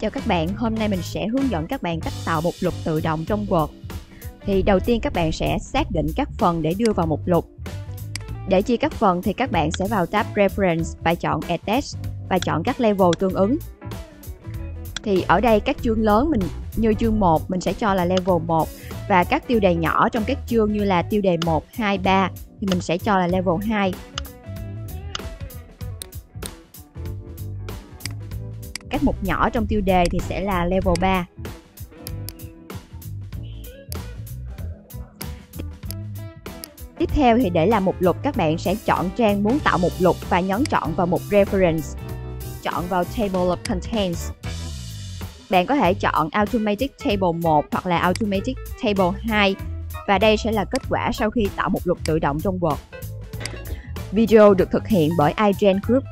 Chào các bạn, hôm nay mình sẽ hướng dẫn các bạn cách tạo mục lục tự động trong Word. Thì đầu tiên các bạn sẽ xác định các phần để đưa vào mục lục. Để chia các phần thì các bạn sẽ vào tab Reference và chọn Attach và chọn các level tương ứng. Thì ở đây các chương lớn mình như chương 1 mình sẽ cho là level 1 và các tiêu đề nhỏ trong các chương như là tiêu đề 1, 2, 3 thì mình sẽ cho là level 2 các mục nhỏ trong tiêu đề thì sẽ là level 3. Tiếp theo thì để làm mục lục, các bạn sẽ chọn trang muốn tạo mục lục và nhấn chọn vào mục Reference. Chọn vào Table of Contents. Bạn có thể chọn Automatic Table 1 hoặc là Automatic Table 2 và đây sẽ là kết quả sau khi tạo mục lục tự động trong Word. Video được thực hiện bởi iGen Group